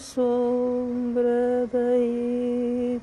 sombra de ahí